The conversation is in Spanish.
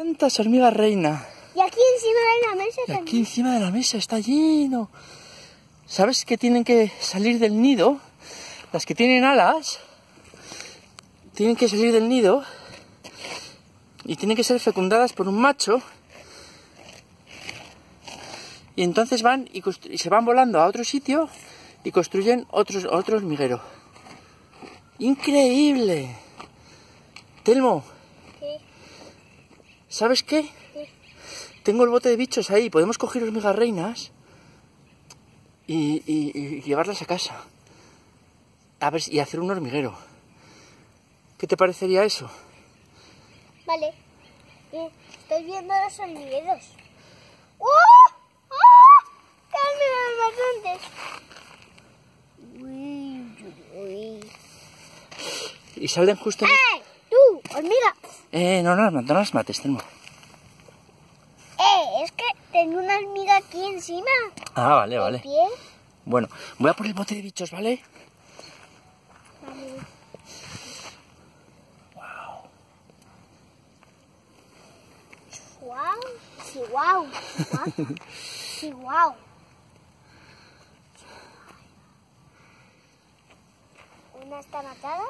Tantas hormigas reina. Y aquí encima de la mesa Y también. aquí encima de la mesa está lleno. ¿Sabes que tienen que salir del nido? Las que tienen alas tienen que salir del nido y tienen que ser fecundadas por un macho. Y entonces van y, se van volando a otro sitio y construyen otros, otro hormiguero. ¡Increíble! Telmo. ¿Sabes qué? ¿Qué? Tengo el bote de bichos ahí, podemos coger hormigas reinas y, y- y llevarlas a casa. A ver, si- y hacer un hormiguero. ¿Qué te parecería eso? Vale. Estoy viendo los hormigueros. ¡Oh! ¡Oh! ¡Carmen los bastantes! Uy, uy. Y salen justo... en- ¡Eh! ¡Tú! ¡Hormiga! Eh, no, no, no las mates, Telmo. ¡Eh! Es que tengo una hormiga aquí encima. Ah, vale, ¿De vale. pie? Bueno, voy a por el bote de bichos, ¿vale? Vale. Wow. Sí, wow. Sí, wow. Una está matada